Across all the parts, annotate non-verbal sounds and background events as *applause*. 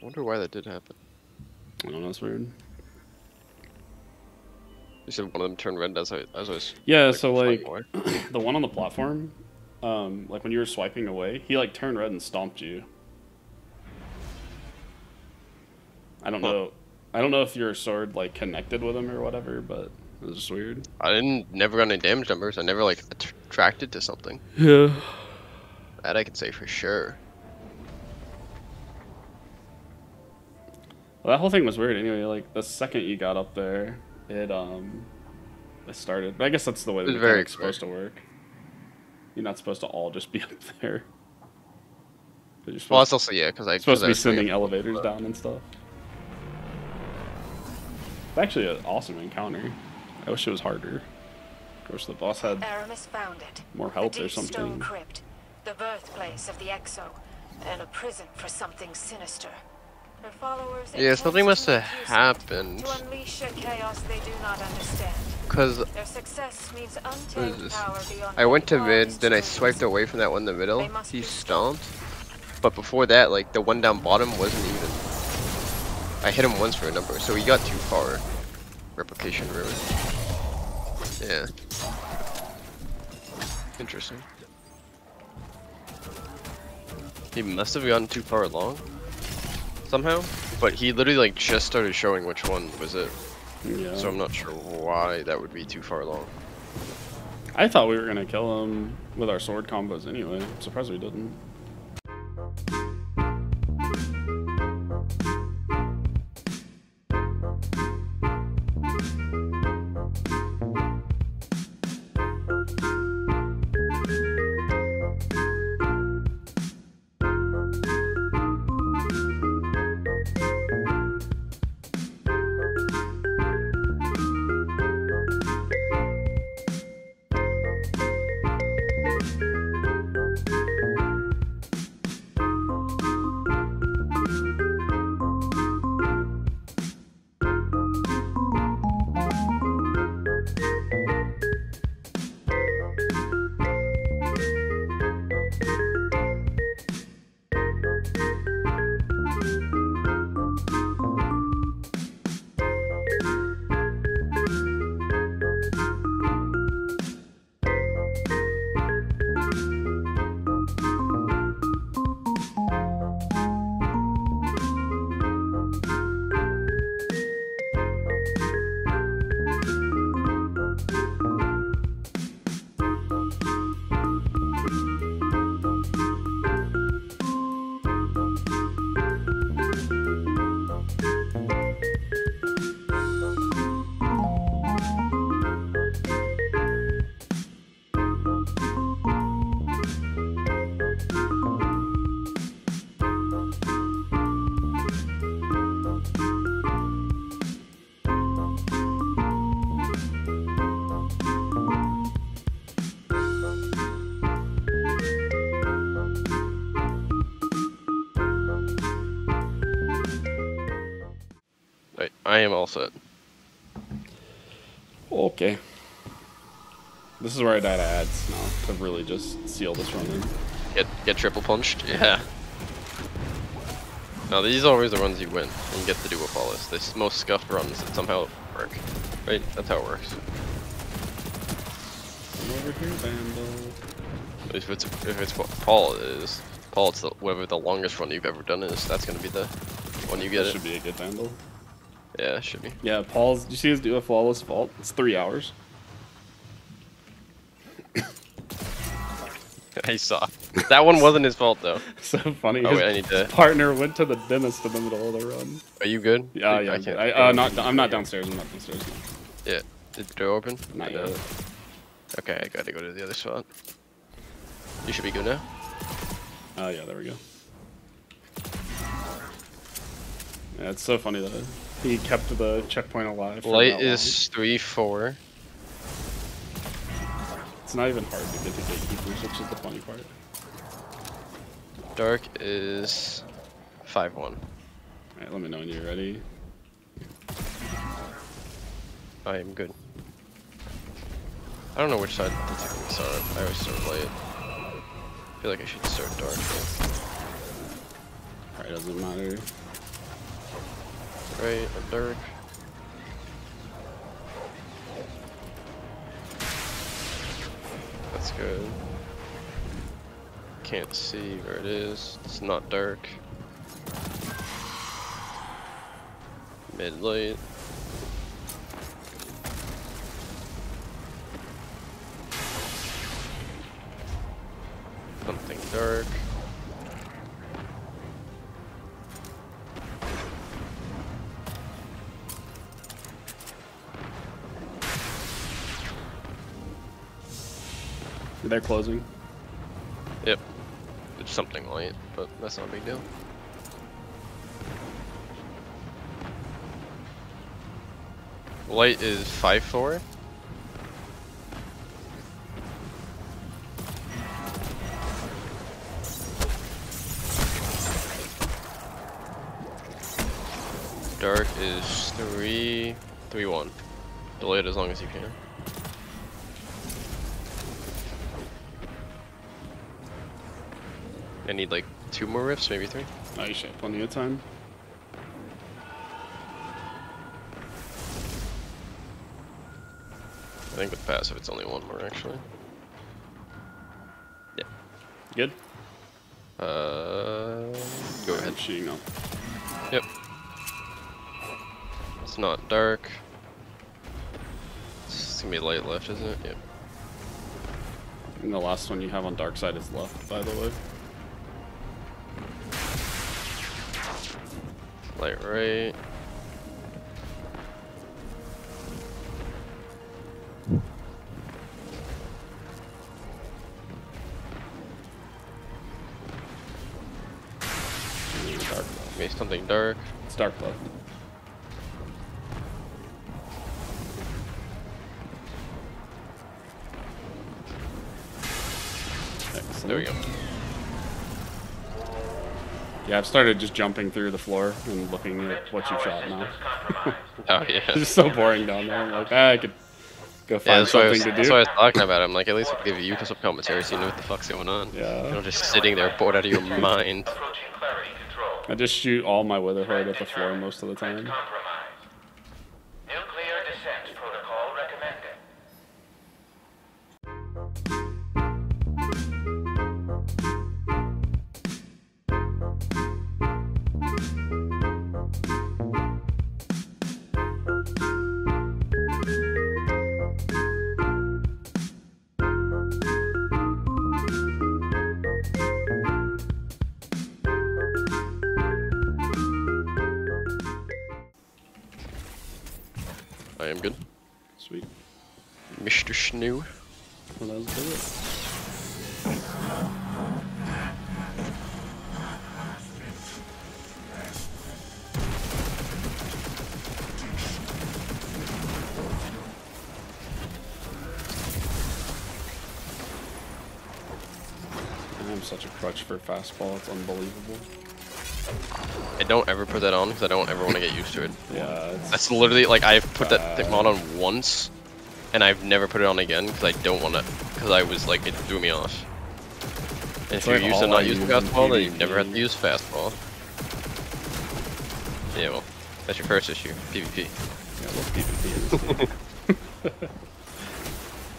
I wonder why that did happen. I don't know, it's weird. You said one of them turned red as I as I was. Yeah, so like *coughs* the one on the platform, um, like when you were swiping away, he like turned red and stomped you. I don't Huh. know. I don't know if your sword like connected with him or whatever, but it was just weird. I didn't never got any damage numbers. I never like attracted to something. Yeah. That I can say for sure. Well, that whole thing was weird. Anyway, like the second you got up there, it um, it started. But I guess that's the way It the very mechanic's supposed to work. You're not supposed to all just be *laughs* up there. 'Cause You're Well, supposed, that's also yeah, because I supposed to be sending elevators down and stuff. It's actually an awesome encounter. I wish it was harder. Of course, the boss had Aramis found it. more The health or deep stone something. crypt, the birthplace of the Exo, and a prison for something sinister. Her followers Yeah, something must have make use of it happened. To unleash a chaos they do not understand. Cause Their success means what is power beyond I went to mid, then I swiped away from that one in the middle. He stomped. But before that, like the one down bottom wasn't even. I hit him once for a number, so he got too far. Replication ruin. Yeah. Interesting. He must have gotten too far along. Somehow. But he literally like just started showing which one was it. Yeah. So I'm not sure why that would be too far along. I thought we were gonna kill him with our sword combos anyway. I'm surprised we didn't. This is where I die to ads now to really just seal this run in. Get get triple punched. *laughs* Yeah. No, these are always the runs you win, and get to do a flawless. The most scuffed runs that somehow work. Right? That's how it works. Come over here, Vandal. If it's if it's what Paul is, Paul, it's the, whatever the longest run you've ever done is. That's gonna be the one you get That it. should be a good Vandal. Yeah, it should be. Yeah, Paul's. You see his do a flawless vault? It's three hours. *laughs* I saw. That one wasn't his fault though. *laughs* So funny. Oh his wait, I need to. partner went to the dentist in the middle of the run. Are you good? Yeah, I yeah. can't. I, uh, not. I'm not downstairs. I'm not downstairs. No. Yeah. Did the door open? Not yet. Okay, I gotta go to the other spot. You should be good now. Oh yeah, there we go. Yeah, it's so funny that he kept the checkpoint alive. Light is three four. It's not even hard to get to gatekeepers, which is the funny part. Dark is five one. Alright, let me know when you're ready. I am good. I don't know which side to typically start. I always start light. I feel like I should start dark. but- Alright, doesn't matter. right, dark. That's good. Can't see where it is. It's not dark. Mid light. Something dark. They're closing. Yep. It's something light, but that's not a big deal. Light is 5-4. Dark is 3, 3-1. Delay it as long as you can. I need like two more riffs, maybe three. Oh, you should have plenty of time. I think with passive it's only one more actually. Yeah. Good? Uh, go ahead. I'm shooting up. Yep. It's not dark. It's gonna be light left, isn't it? Yep. And the last one you have on dark side is left, by the way. Light right. Dark. Maybe something dark. It's dark. Excellent. There we go. Yeah, I've started just jumping through the floor and looking at what you've shot now. *laughs* Oh yeah. it's just so boring down there. I'm like, ah, I could go find that's, what I was, something to that's do. what I was talking about. I'm like, at least give you some commentary so you know what the fuck's going on. Yeah. You're not just sitting there bored out of your *laughs* mind. Approaching clarity control. I just shoot all my Witherhoard at the floor most of the time. For fastball, it's unbelievable. I don't ever put that on because I don't ever want to get used to it. Yeah, it's, That's literally like I've put that thing Bad. on once, and I've never put it on again because I don't want to. Because I was like, it threw me off. And if It's you're used to not using use fastball, then you never have to use fastball. Yeah, well, that's your first issue, PvP. Yeah, I PvP in this game. *laughs*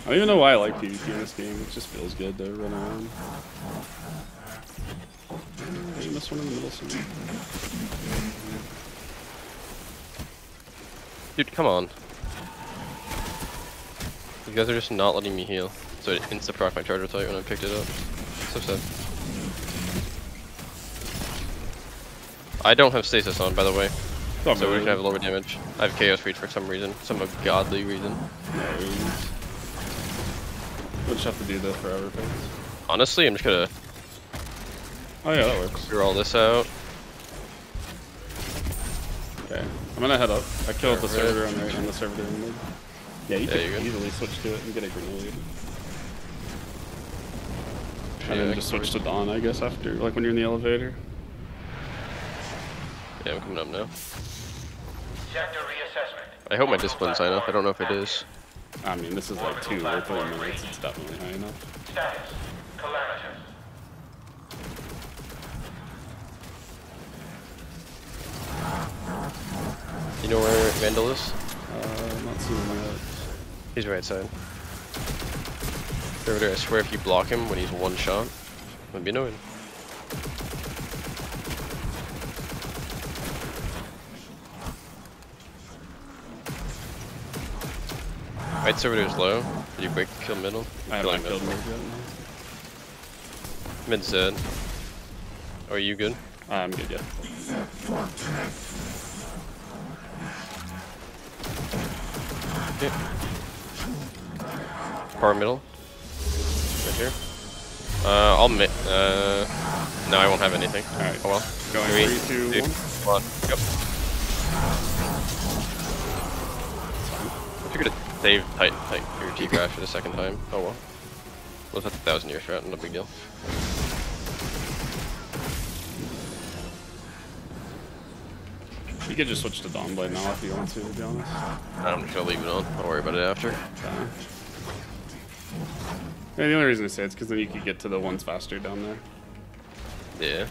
I don't even know why I like PvP in this game. It just feels good to run around. Missed one in the middle somewhere. Dude, come on. You guys are just not letting me heal. So it insta proc my charger type when I picked it up. So sad. I don't have stasis on, by the way, Oh, so we're gonna have lower damage. I have chaos reach for some reason, some godly reason. Nice. We'll just have to do the forever thing. Honestly, I'm just gonna Oh yeah, that works. figure all this out. Okay. I'm gonna head up. I killed the server on the, on the server in mid. Yeah, you Yeah, could you're easily switch to it and get a grenade. Yeah, And then just switch to Dawn, I guess, after, like when you're in the elevator. Yeah, I'm coming up now. I hope my discipline's high enough. I don't know if it is. I mean, this is like two or three minutes. It's definitely high enough. Status. Calamitous. You know where Vandal is? Uh, not seeing that. He's right side. Servitor, I swear if you block him when he's one shot, it'd be annoying. Right servitor's low. Did you break kill middle? I haven't killed middle. mid yet. Mid's dead. Are you good? I'm good, yeah. Okay. Power middle. Right here. Uh, I'll mi- uh, no, I won't have anything. Alright. Oh well. Going Three, three, two, two, one. one. Yep. I figured to save tight, tight your T crash for the second time. Oh well. Was that the thousand year strat? No big deal. Could just switch to Dawnblade now if you want to, to be honest. I'm just gonna leave it on. I'll worry about it after. Yeah, the only reason I say it's because then you could get to the ones faster down there. Yeah.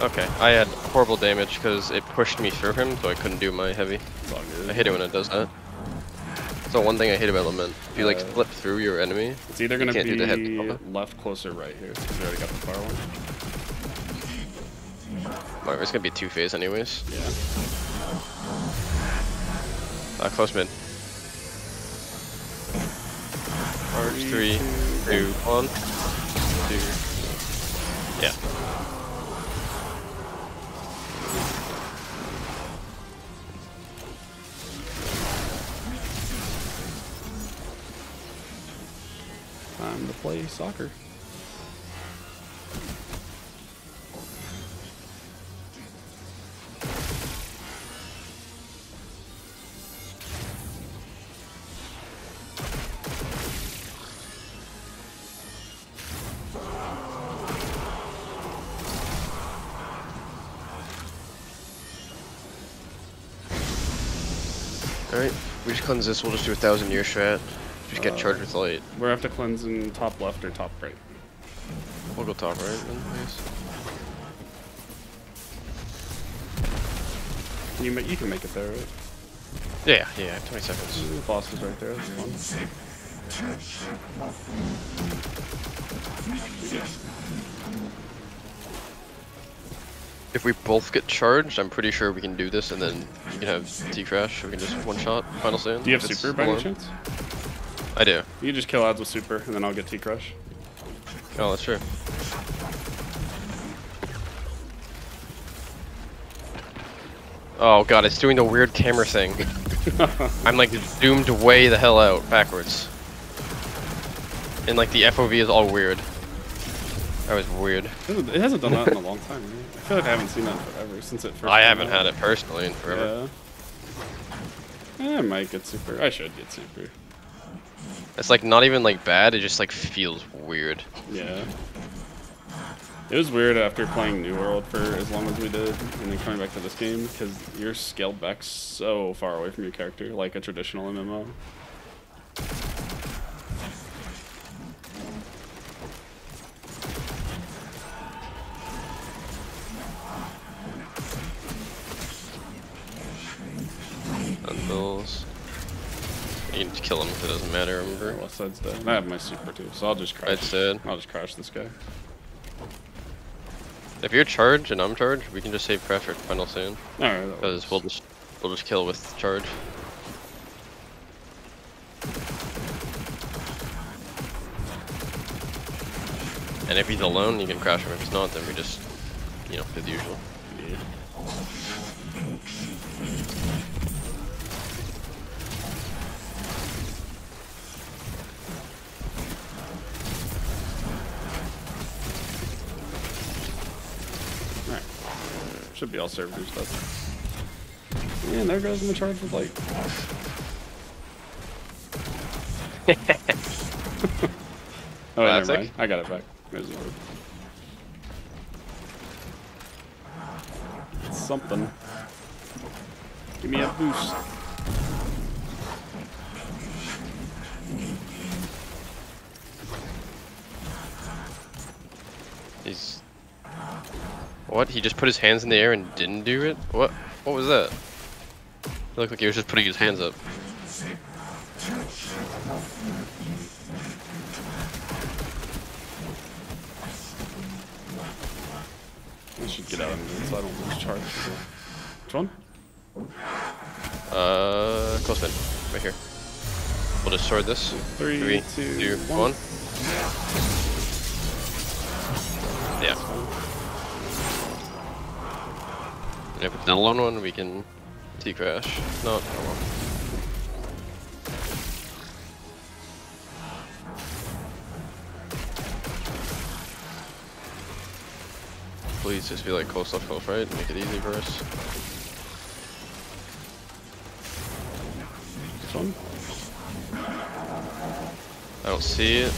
Okay, I had horrible damage because it pushed me through him, so I couldn't do my heavy. It's all good. I hate it when it does that. So one thing I hate about Lament, if you like Uh, flip through your enemy, It's either gonna the be left, close, or right here. Because we already got the far one. well, it's gonna be two phase anyways. Yeah. Uh, close mid. Charge three, two, one, two. Yeah. Play soccer. Alright, we just cleanse this, we'll just do a thousand year strat. Just get Uh, charged with light. We have to cleanse in top left or top right. We'll go top right then, guess. You you can make it there, right? Yeah, yeah, 20 seconds. The boss is right there. That's fun. If we both get charged, I'm pretty sure we can do this, and then you can have T crash. We can just one shot final stand. Do you have super by any chance? I do. You can just kill odds with super, and then I'll get T crash. Oh, that's true. Oh god, it's doing the weird camera thing. *laughs* I'm like zoomed way the hell out backwards. And like the FOV is all weird. That was weird. It hasn't done that in a long time. Right? I feel like I haven't seen that forever since it first. I haven't out. had it personally in forever. Yeah. I might get super. I should get super. It's like not even like bad, it just like feels weird. Yeah. It was weird after playing New World for as long as we did, and then coming back to this game because you're scaled back so far away from your character, like a traditional MMO. Unbills. You can just kill him if it doesn't matter, remember? West side's dead. And I have my super too, so I'll just crash. Right's dead. I'll just crash this guy. If you're charged and I'm charged, we can just save crash for final stand. Alright, Because we'll just we'll just kill with charge. And if he's alone, you can crash him. If he's not, then we just, you know, do the usual. Yeah. Be all servitor stuff. And there goes my charge with light. *laughs* oh, wait, never mind. I got it back. There's the word. Something. Give me a boost. What? He just put his hands in the air and didn't do it? What? What was that? It looked like he was just putting his hands up. I should get out of it so I don't lose charge. Which one? Uh, close in. Right here. We'll just sword this. Three, Three, two, two, one. one. Yeah. If it's an alone one, we can T-crash. No, well. Please just be like close stuff close right, make it easy for us. This one? I don't see it.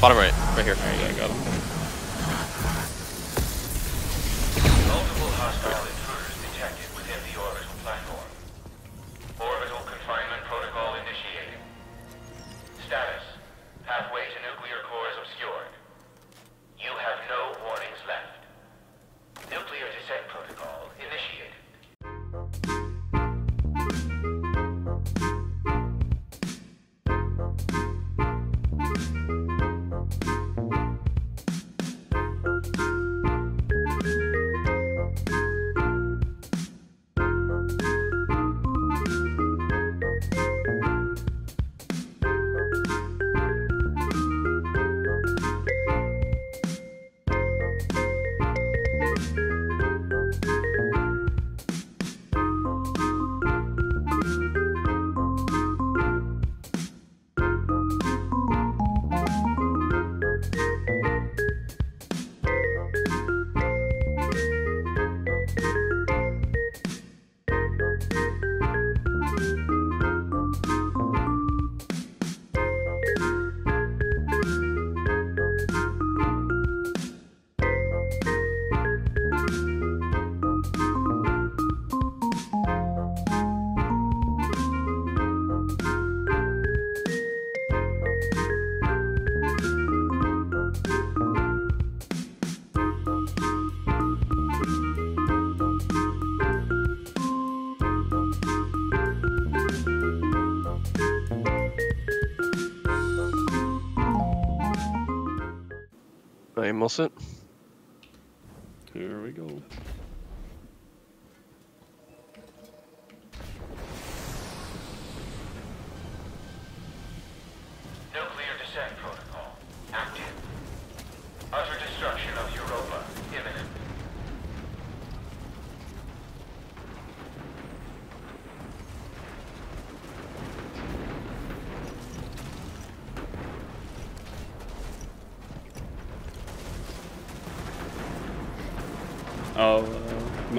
Bottom right, right here. Alright, yeah, I got him.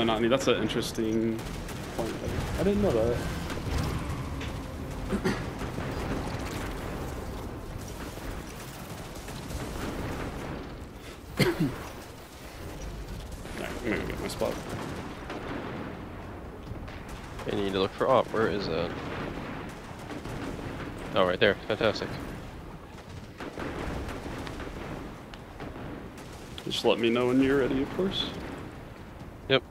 Monotony. That's an interesting point. I didn't know that. *coughs* Alright, I'm gonna get my spot. And you need to look for op. Where is that? Oh, right there. Fantastic. Just let me know when you're ready, of course. Yep.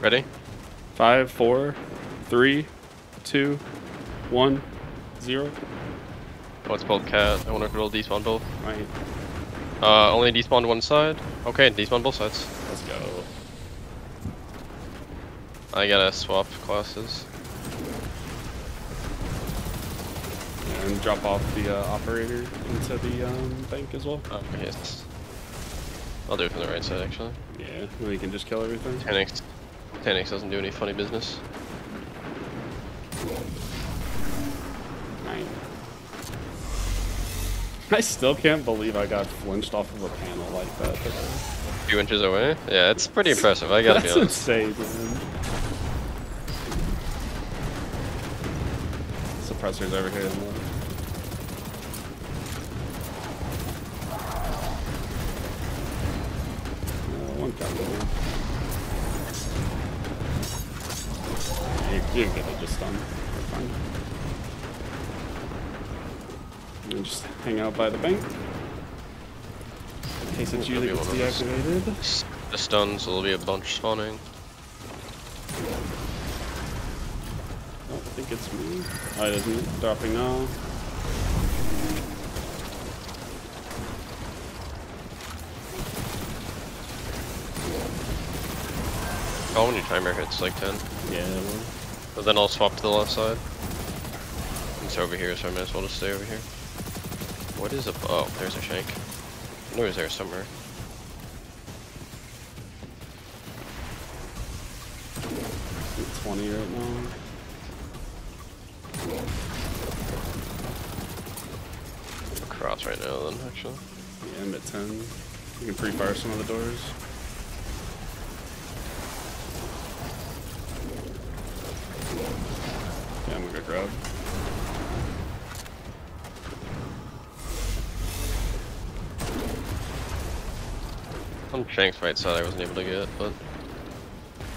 Ready? Five, four, three, two, one, zero. Oh, it's both cat. I wonder if it'll despawn both. Right. Uh, only despawned one side. Okay, despawn both sides. Let's go. I gotta swap classes. And drop off the uh, operator into the um, bank as well. Oh, yes. I'll do it from the right side, actually. Yeah, then you can just kill everything. 10x. 10x doesn't do any funny business. Nine. I still can't believe I got flinched off of a panel like that. A few inches away. Yeah, it's pretty impressive. I gotta That's be honest. That's insane, man. Suppressor's over here. Stun. You're fine. And just hang out by the bank. In case it's you that gets one of those. deactivated. The stuns will be a bunch spawning. I don't think it's me. Oh, it isn't. Dropping now. Oh, when your timer hits like 10. Yeah, well, But then I'll swap to the left side. It's over here, so I might as well just stay over here. What is a... Oh, there's a shank. I knew it was there somewhere. it's 20 right now. Cross right now then, actually. Yeah, I'm at 10. You can pre-fire some of the doors. Gonna. On Shank's right side I wasn't able to get, but...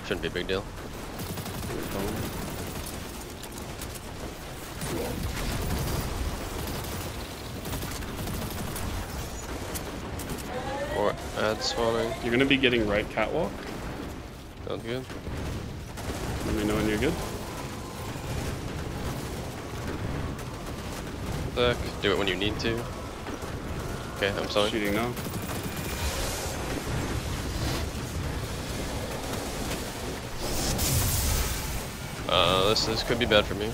Shouldn't be a big deal. Or add spawning. You're gonna be getting right catwalk. Sounds good. Let me know when you're good. Do it when you need to. Okay, I'm sorry. Shooting now. Uh, this this could be bad for me.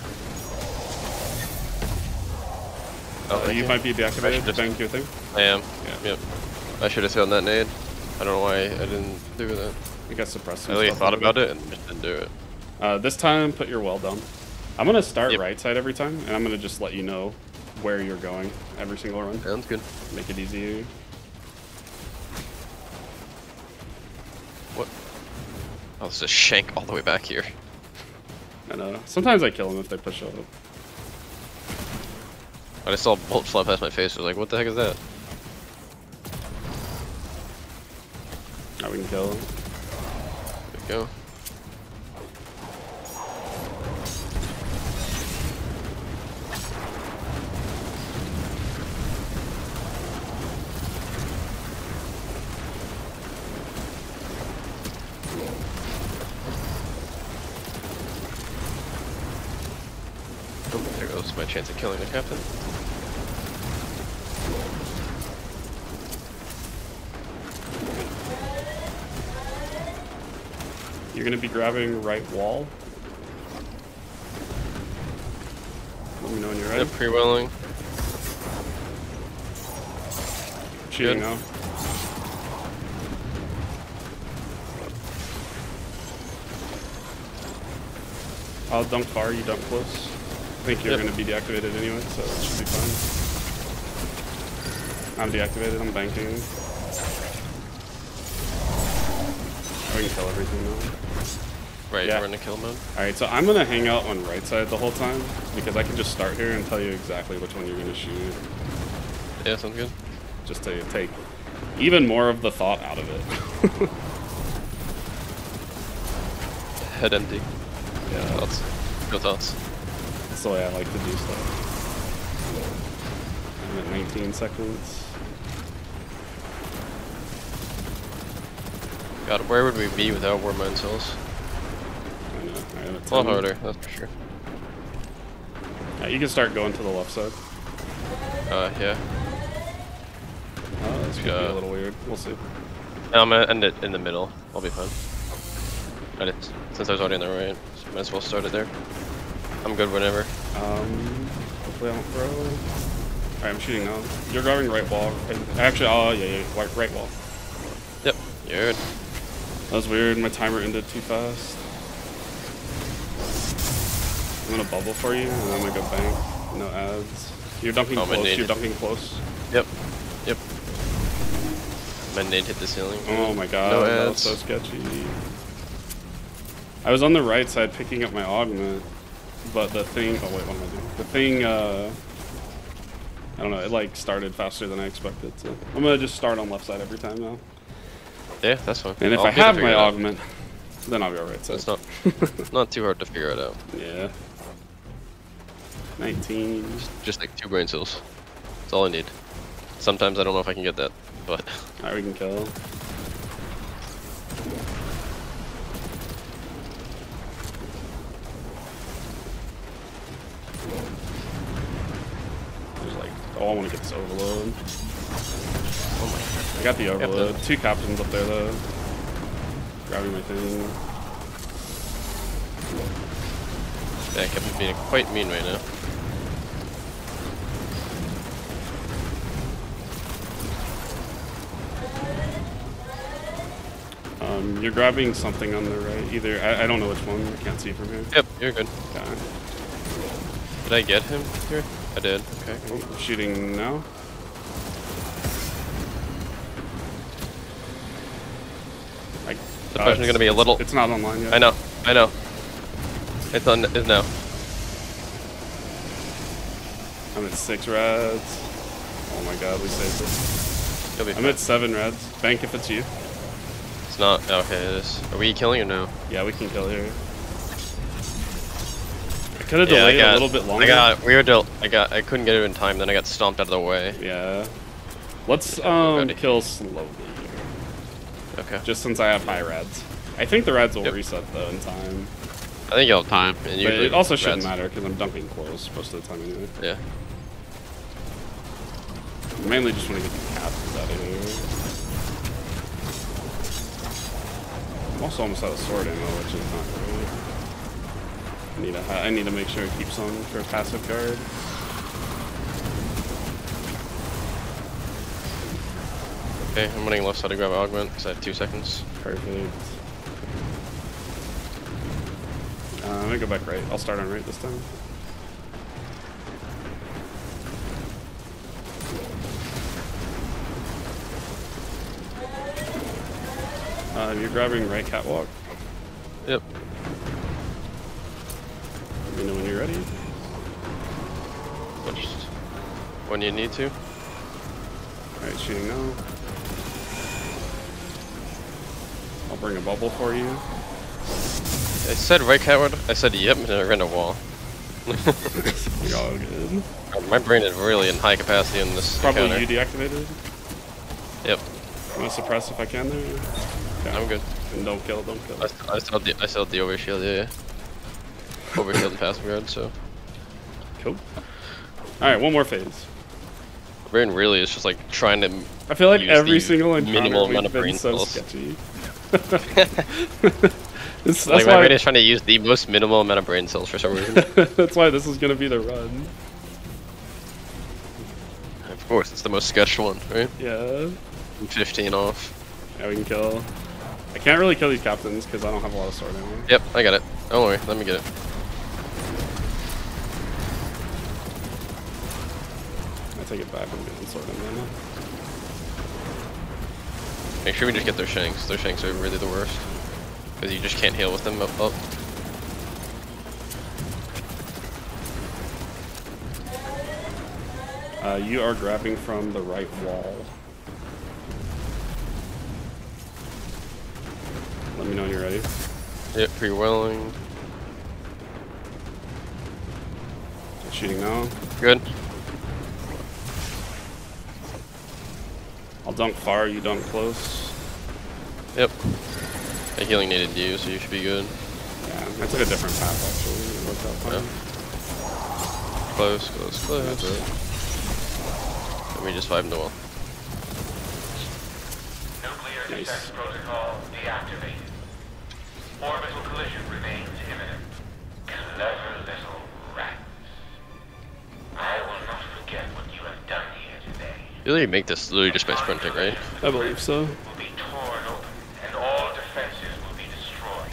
Oh, Uh, you you. might be deactivated. just- Thank you thing. I am. Yeah. Yep. I should have thrown that nade. I don't know why I didn't do that. You got suppressed. I really thought about it and just didn't do it. Uh, this time, put your well down. I'm gonna start Yep. right side every time, and I'm gonna just let you know where you're going every single run. Sounds good. Make it easier. What? Oh, there's a shank all the way back here. I know. Sometimes I kill them if they push up. I just saw a bolt fly past my face. I was like, what the heck is that? Now we can kill them. There we go. Killing the captain. You're gonna be grabbing right wall. Let me know when you're ready. Yep, pre-welling. Shooting good. now. I'll dunk far, you dunk close. I think you're Yep. gonna be deactivated anyway, so it should be fine. I'm deactivated, I'm banking. We can kill everything now. Right, Yeah. we're in the kill mode. Alright, so I'm gonna hang out on right side the whole time because I can just start here and tell you exactly which one you're gonna shoot. Yeah, sounds good. Just to take even more of the thought out of it. Head empty. yeah, Thoughts? No thoughts. The way I like to do stuff. I'm at 19 seconds. God, where would we be without Warmind cells? I know. Alright, I'm at It's a lot harder, that's for sure. Yeah, you can start going to the left side. Uh, yeah. Oh, this could be a little weird. We'll see. I'm gonna end it in the middle. I'll be fine. Since I was already on the right, so might as well start it there. I'm good whenever. Um, hopefully I don't throw. Alright, I'm shooting now. You're grabbing right wall. Actually, oh yeah, yeah, right, right wall. Yep, you're good. That was weird. My timer ended too fast. I'm gonna bubble for you, and I'm gonna go bank. No ads. You're dunking Oh, close. You're dunking close. Yep. Yep. My nade hit the ceiling. Oh my god, No that was ads. so sketchy. I was on the right side picking up my augment, but the thing. Oh wait, what am I doing? The thing. uh... I don't know. It like started faster than I expected. So I'm gonna just start on left side every time now. Yeah, that's fine. And if I'll I be able to have my augment, then I'll be alright. So It's not not too hard to figure it out. yeah. 19. Just like two brain cells. That's all I need. Sometimes I don't know if I can get that, but Alright, we can kill. There's like, oh, I want to get this overload. I got the overload. Two captains up there though. Grabbing my thing. yeah, Kevin's being quite mean right now. Um, you're grabbing something on the right. Either I, I don't know which one. I can't see from here. Yep, you're good. Okay. Did I get him here? I did. Okay. Oh, shooting now. I, The uh, question is gonna be a little. It's not online yet. I know. I know. It's on. It's now. I'm at six reds. Oh my god, we saved it. You'll be I'm fine. at seven reds. Bank if it's you. It's not. Okay, it is. Are we killing or no? Yeah, we can kill here. I could have Yeah, delayed got, a little bit longer. I got weird. del- I got. I couldn't get it in time. Then I got stomped out of the way. Yeah. Let's um kill slowly. Okay. Just since I have high reds. I think the reds will Yep. reset though in time. I think you'll have time. And But it also shouldn't reds- matter because I'm dumping coils most of the time anyway. Yeah. I mainly just want to get the captains out of here. I'm also almost out of sword ammo, which is not great. I need to ha- I need to make sure it keeps on for a passive guard. Okay, I'm running left side to grab augment because I have two seconds. Perfect. Uh, I'm gonna go back right. I'll start on right this time. Uh, you're grabbing right catwalk. Yep. Let me know when you're ready. Just when you need to. Alright, shooting now. I'll bring a bubble for you. I said right catward. I said yep, and I ran a wall. *laughs* All good. My brain is really in high capacity in this Probably encounter. you deactivated. Yep, I'm gonna suppress if I can there. I'm good. And don't kill, don't kill. I, I still have the I still have the overshield. Yeah. yeah. Overshield and passive guard. So Cool. Alright, one more phase. Brain really is just like trying to. I feel like every single encounter minimal we've amount of been brain so cells. sketchy. *laughs* *laughs* Like that's, my why, brain is trying to use the most minimal amount of brain cells for some reason. *laughs* that's why this is gonna be the run. of course, it's the most sketched one, right? Yeah. 15 off. Yeah, we can kill. I can't really kill these captains because I don't have a lot of sword ammo. Yep, I got it. Don't worry, let me get it. Take it back. I'm getting sword ammo. now. Make sure we just get their shanks. Their shanks are really the worst. Because you just can't heal with them up. up. Uh, you are grabbing from the right wall. Let me know when you're ready. Yep, pre-welling. Shooting now. Good. I'll dunk far, you dunk close. Yep. The healing needed you, so you should be good. Yeah, I took a different path actually. It worked out fine. Close, close, close. That's it. Let me just vibe the wall. Nuclear Nice. descent protocol deactivated. Orbital collision remains imminent. Clever little You literally make this literally just by sprinting, right? I believe so. Will be torn open, and all defenses will be destroyed.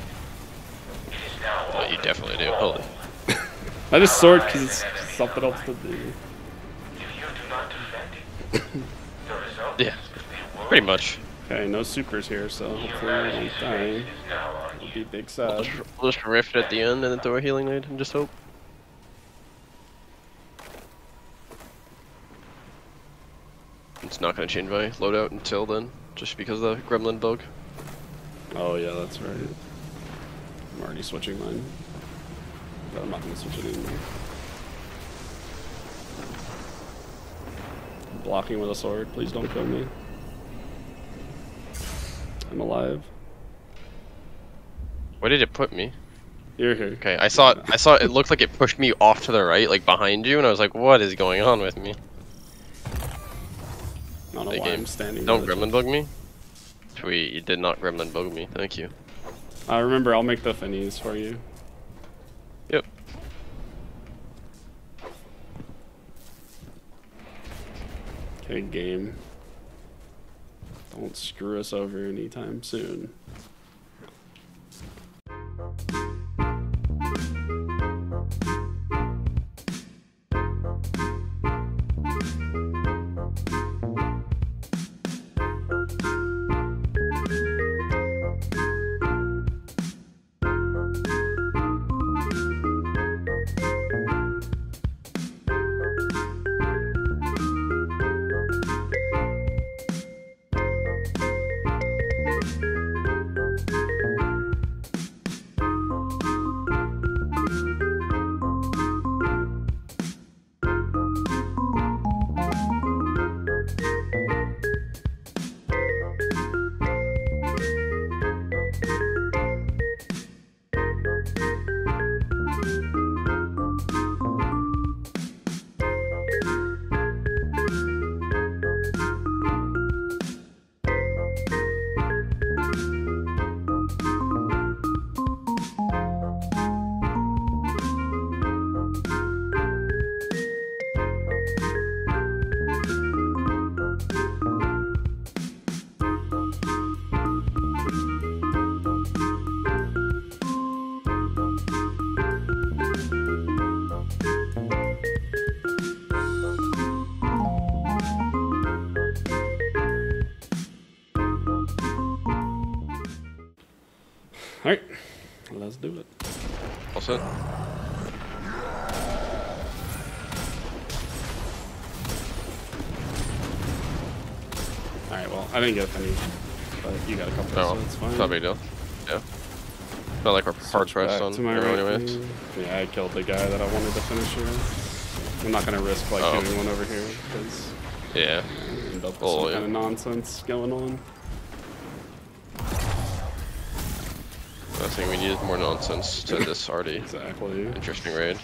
It is now Oh, you definitely do. Holy. *laughs* I just sword because it's something else to do. If you do not defend it, The result Yeah, pretty much. Okay, no supers here, so hopefully we Humanity's won't die. fate is now on It'll you. be big We'll just, we'll just rift at the end and then throw a healing aid and just hope. It's not gonna change my loadout until then, just because of the gremlin bug. Oh yeah, that's right. I'm already switching mine. But I'm not gonna switch it anymore. Blocking with a sword, please don't kill me. I'm alive. Where did it put me? You're here. Okay, I saw it. I saw it. It looked like it pushed me off to the right, like behind you, and I was like, "What is going on with me?" I don't know game. I'm standing. Don't gremlin bug me. Sweet, you did not gremlin bug me. Thank you. Uh, remember, I'll make the finnies for you. Yep. Okay, game. Don't screw us over anytime soon. I didn't get a penny, but you got a couple, Oh, so it's fine. not a big deal. Yeah. Not like we're hard pressed on to my right anyways. Yeah, I killed the guy that I wanted to finish here. I'm not gonna risk like Oh. doing one over here because Yeah. end up with Oh, some yeah. kind of nonsense going on. I think we needed more nonsense to this already *laughs* Exactly. interesting raid.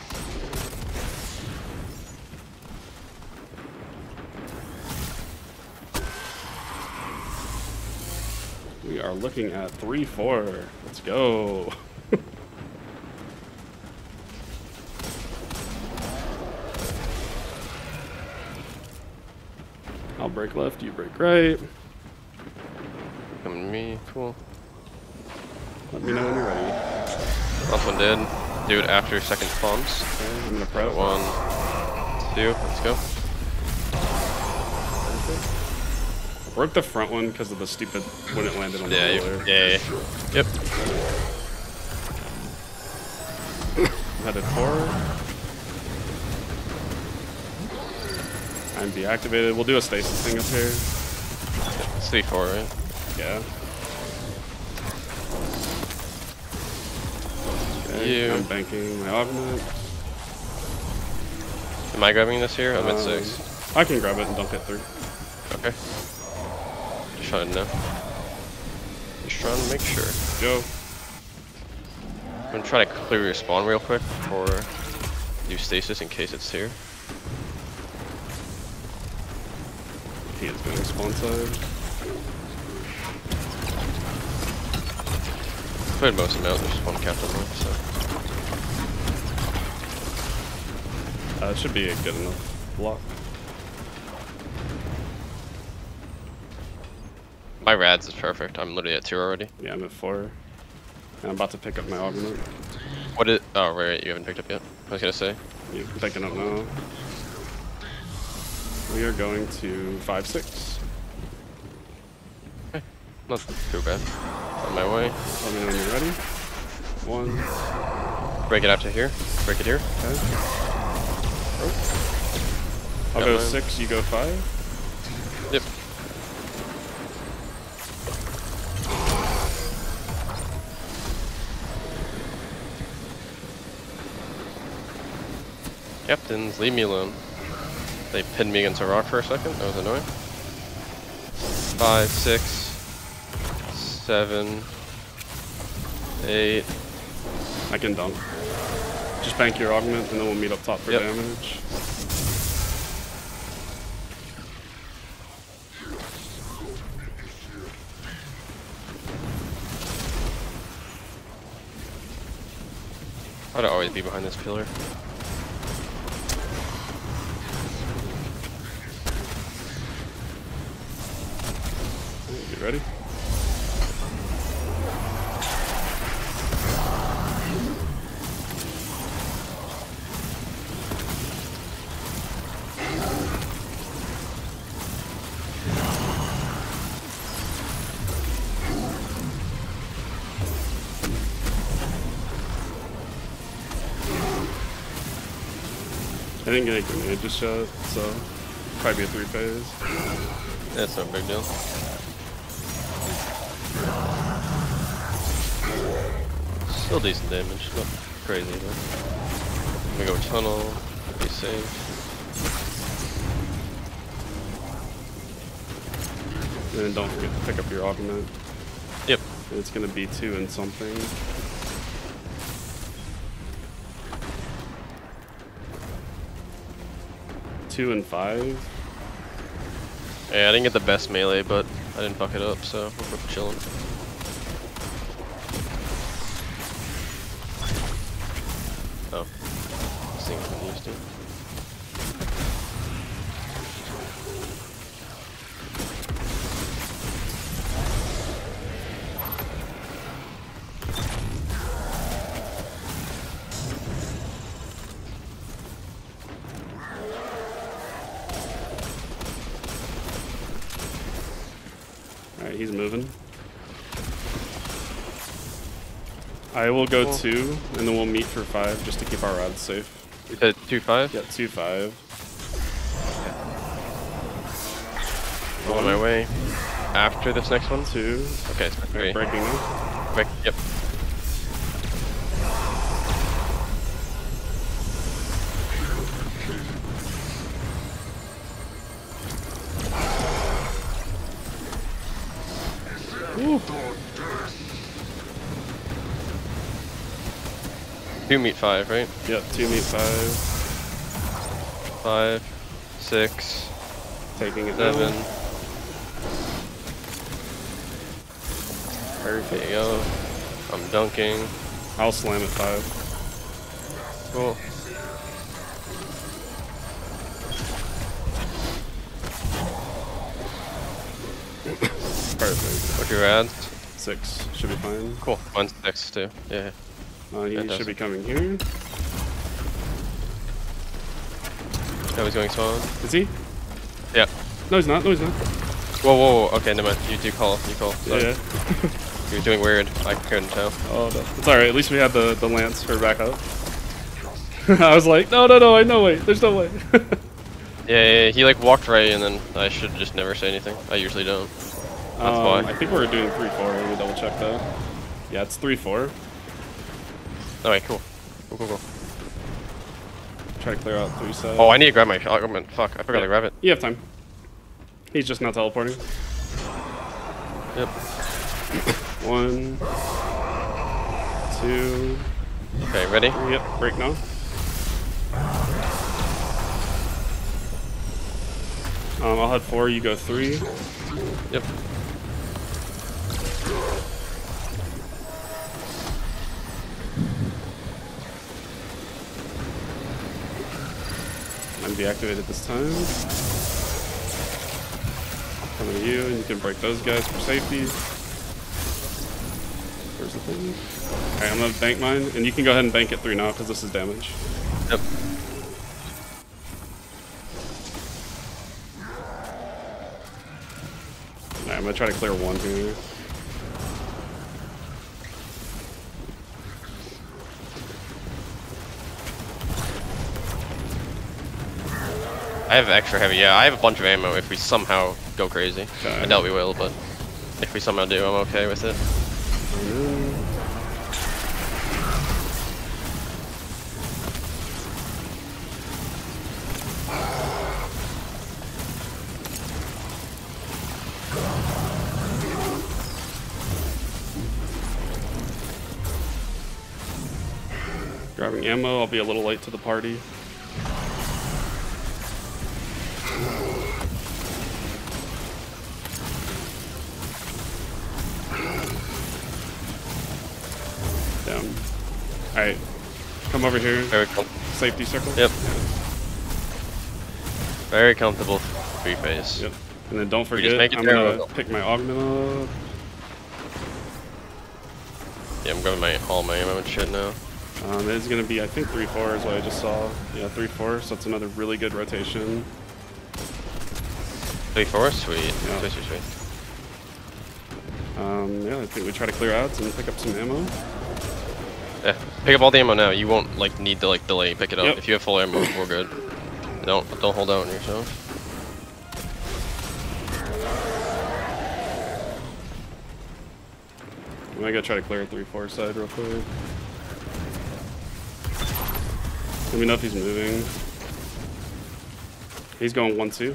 Looking at 3-4. Let's go. *laughs* I'll break left, you break right. Coming to me, cool. Let me know when you're ready. Last one dead. Do it after second spawns. Okay, I'm gonna prep. One, two, let's go. Broke the front one because of the stupid when it landed on Yeah, the roller. yeah, yeah. Yep. *laughs* Headed forward. I'm deactivated. We'll do a stasis thing up here. Three, four, right? Yeah. Okay. I'm banking my augment. Am I grabbing this here? I'm at Um, six. I can grab it and dunk it through. Okay. Just trying to. Just trying to make sure. Go. I'm gonna try to clear your spawn real quick before do stasis in case it's here. He is going spawn side. Cleared most of them out, there's just one captain left, so. Uh, it should be a good enough block. My rads is perfect. I'm literally at two already. Yeah, I'm at four. And I'm about to pick up my augment. What is? Oh, right, right, you haven't picked up yet. I was gonna say. Yeah, I'm picking up now. We are going to five six. Okay, Not too bad. On my way. Let me know when you're ready. One. Break it out to here. Break it here. Okay. Oh. I'll Got go mine. six. You go five. Captains, leave me alone. They pinned me against a rock for a second. That was annoying. Five, six, seven, eight. I can dunk. Just bank your augment, and then we'll meet up top for Yep. damage. I'd always be behind this pillar. You ready? I didn't get a grenade just yet, so probably a three phase. That's no big deal. Still decent damage, not crazy though. I'm gonna go tunnel, be safe. And don't forget to pick up your augment. Yep. And it's gonna be two and something. Two and five. Yeah, I didn't get the best melee, but I didn't fuck it up, so we're chilling. Thing's been used to. Alright, he's moving. I will go Cool. two, and then we'll meet for five just to keep our rods safe. You said 2-5? Yeah, two five. On my way. After this next one? Two. Okay, it's three. breaking. Quick, yep. Two meet five, right? Yep, two meet five. Five, six, Taking it seven. down. There you go. I'm dunking. I'll slam at five. Cool. Perfect. What's your ads? Six. Should be fine. Cool. Mine's six too. Yeah. Uh, he should be coming here. That was going spawn. Is he? Yeah. No, he's not. No, he's not. Whoa, whoa, whoa. Okay, never mind. You do call. You call. Yeah. Sorry. yeah. *laughs* You're doing weird. I couldn't tell. Oh, no. It's alright. At least we had the, the lance for backup. *laughs* I was like, no, no, no. I no way. There's no way. *laughs* Yeah, yeah, yeah, he like walked right and then I should just never say anything. I usually don't. That's um, why. I think we're doing 3 4. Let me double check that. Yeah, it's 3 4. Alright, cool. Cool, cool, cool. Try to clear out 3 side. Oh, I need to grab my augment. Fuck, I forgot Yeah. to grab it. You have time. He's just not teleporting. Yep. *coughs* One, two, Okay, ready? yep, break now. Um, I'll head four, you go three. Yep. I'm deactivated this time. Coming to you, and you can break those guys for safety. Where's the thing? Alright, I'm gonna bank mine, and you can go ahead and bank it through now, because this is damage. Yep. Alright, I'm gonna try to clear one here. I have extra heavy. Yeah, I have a bunch of ammo if we somehow go crazy. Okay. I doubt we will, but if we somehow do, I'm okay with it. Grabbing ammo, I'll be a little late to the party. Come over here. Very Safety circle. Yep. Very comfortable free phase. Yep. And then don't forget, I'm gonna we'll pick my augment up. Yeah, I'm grabbing my all my ammo and shit now. Um, it's gonna be, I think, 3-4 is what I just saw. Yeah, 3-4, so that's another really good rotation. Three four, sweet. Yeah. Sweet, sweet, sweet. Um, yeah, I think we try to clear out and pick up some ammo. Pick up all the ammo now. You won't like need to like delay pick it up. Yep. If you have full ammo, we're good. Don't don't hold out on yourself. I'm gonna try to clear a 3-4 side real quick. Let me know if he's moving. He's going 1-2.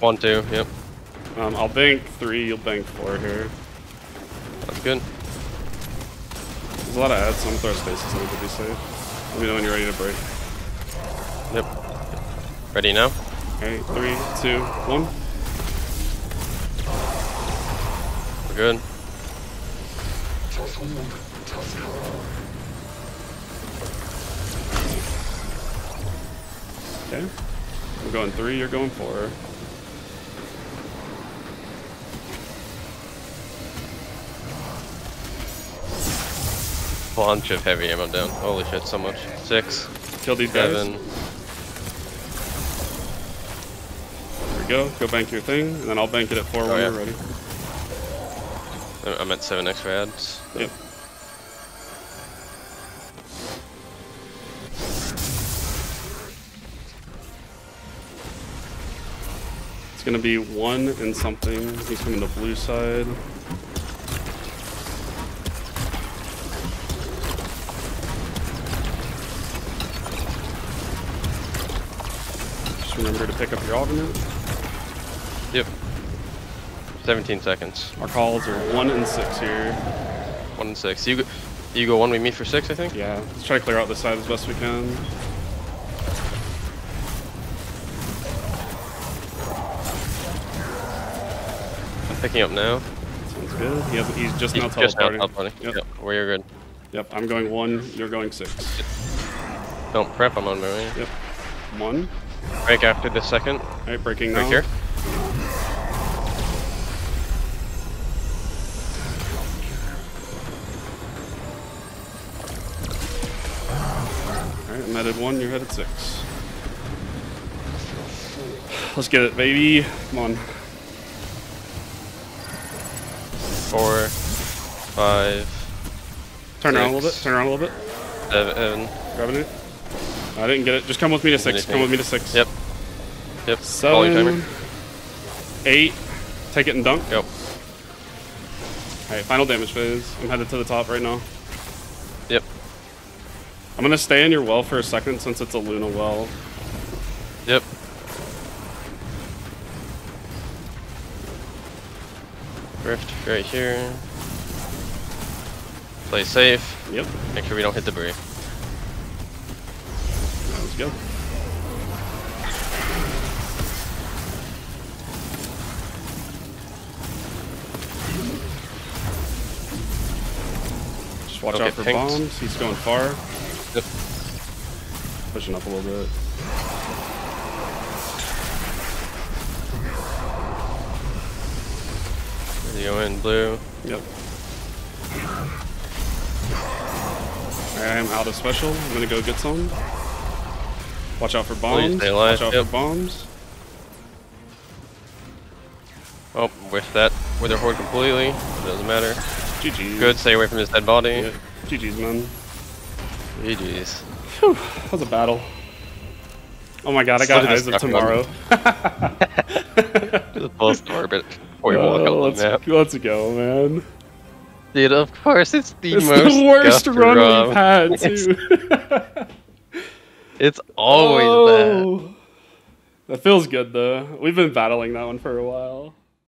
One, two, yep. Um, I'll bank 3, you'll bank 4 here. That's good. There's a lot of ads, so I'm gonna throw spaces in to be safe. Let me know when you're ready to break. Yep. Ready now? Alright, three, two, one. We're good. Okay. I'm going three, you're going four. Bunch of heavy ammo down. Holy shit, so much. Six, Kill these guys. seven. There we go. Go bank your thing, and then I'll bank it at four oh, when Oh, yeah. you're ready. I'm at seven extra ads. Yep. It's gonna be one and something. He's coming to blue side. Remember to pick up your augment. Yep. 17 seconds. Our calls are one and six here. One and six. You go, you go one, we meet for six, I think? Yeah, let's try to clear out this side as best we can. I'm picking up now. Sounds good. He has, he's just He's now just now teleporting. teleporting. Yep. Yep. Where you're good. Yep, I'm going one, you're going six. Don't prep, I'm on my way. Yep. One. Break after the second. Alright, breaking Right now. here. Alright, I'm headed one, you're headed six. Let's get it, baby. Come on. Four, five, Turn around a little bit. Turn around a little bit. seven. Grabbing it. I didn't get it. Just come with me to six. Come with me to six. Yep. Yep. Seven. Eight. Take it and dunk. Go. Alright, final damage phase. I'm headed to the top right now. Yep. I'm gonna stay in your well for a second since it's a Luna well. Yep. Rift right here. Play safe. Yep. Make sure we don't hit the debris. Let's go. Watch out for pinked. bombs. He's going far. Yep. Pushing up a little bit. There you in blue. Yep. I'm out of special. I'm gonna go get some. Watch out for bombs. Watch out yep. for bombs. Oh, with that Witherhoard completely. It doesn't matter. GG. Good, stay away from his dead body. Yeah. GG's, man. GG's. Whew, that was a battle. Oh my god, I got Eyes of Tomorrow. *laughs* Just bust orbit before we walk Oh, the let's, map. let's go, man. Dude, of course, it's the It's most the worst run ROM. we've had, *laughs* It's- too. It's always oh. that. Oh. That feels good, though. We've been battling that one for a while.